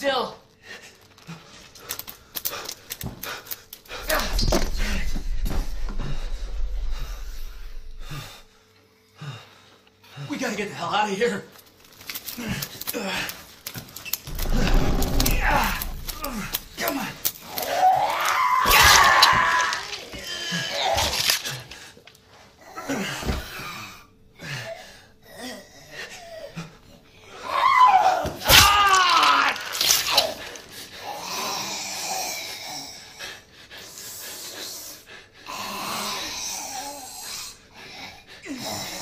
still. We gotta get the hell out of here. Oh.